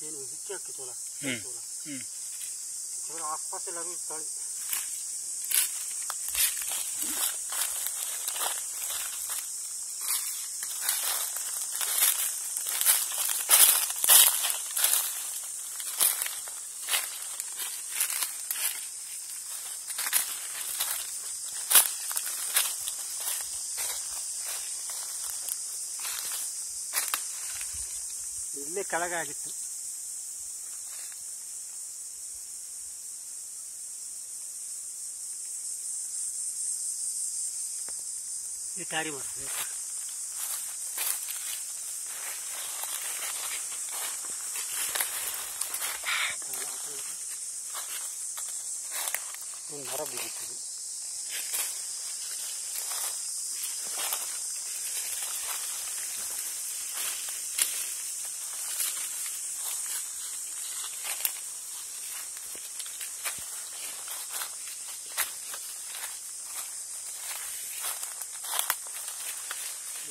నేను ఇచ్చాకి చూడ చూడ ఆకుపచ్చ లభిస్తాడు ಇಲ್ಲೇ ಕೆಳಗಾಗಿತ್ತು ये टाड़ी मार मर बिगड़ी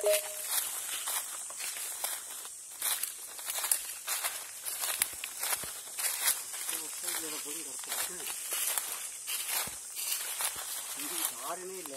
பொடி கரெக்டாக இல்லை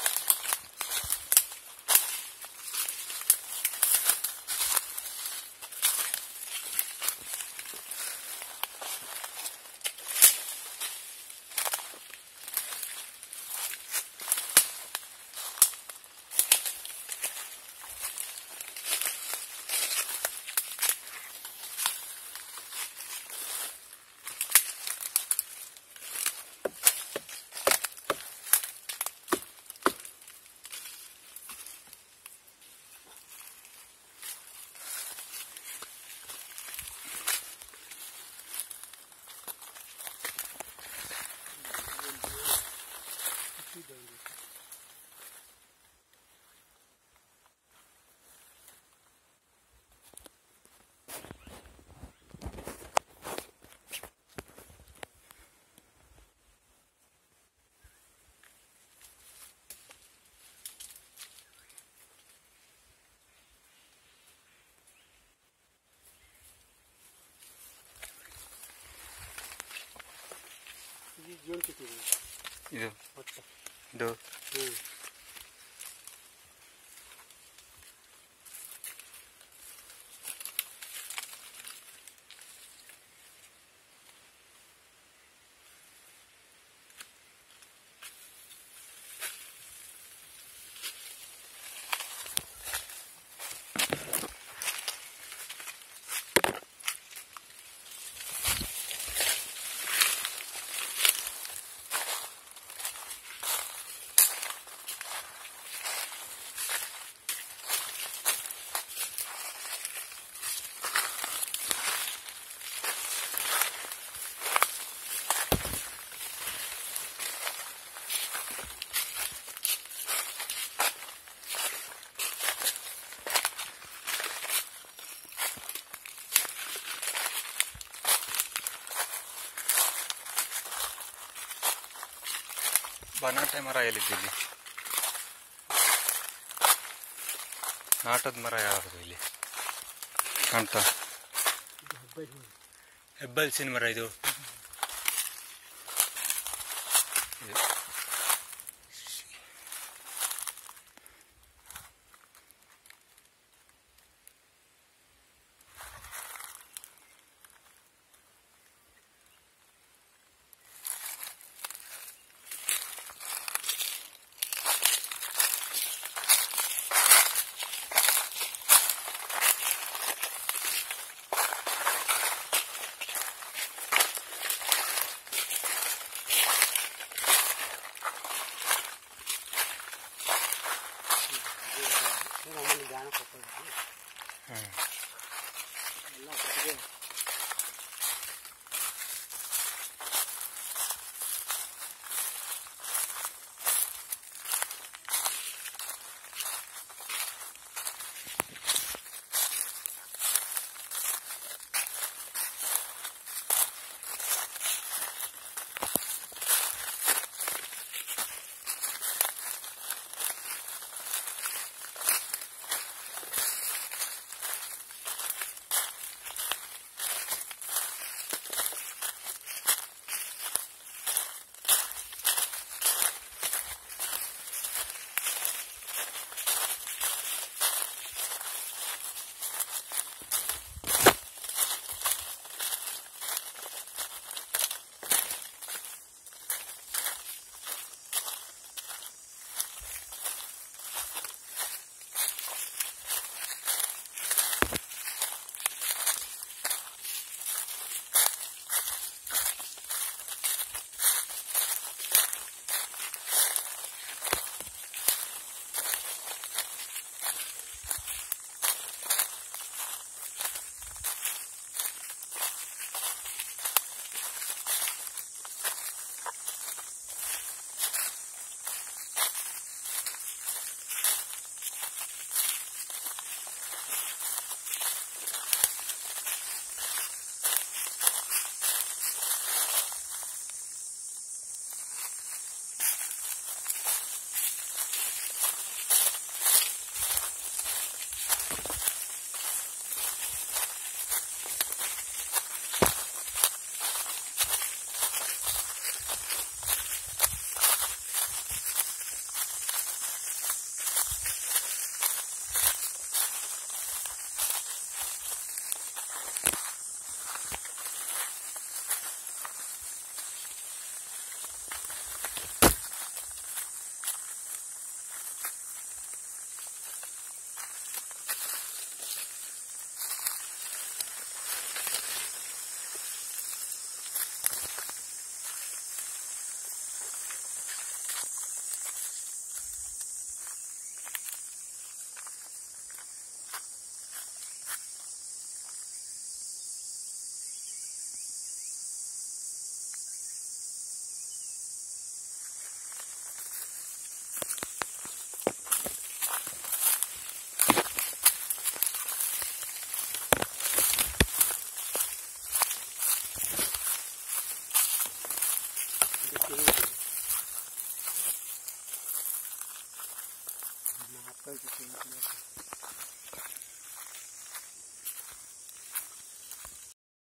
Jom kita. Itu. Betul. Do. Hmm. ಬನಾಟೆ ಮರ ಎಲ್ಲಿದ್ದೀನಿ ನಾಟದ ಮರ ಯಾವುದು ಇಲ್ಲಿ ಕಾಣ್ತಾ ಹೆಬ್ಬಲ್ಸಿನ ಮರ ಇದು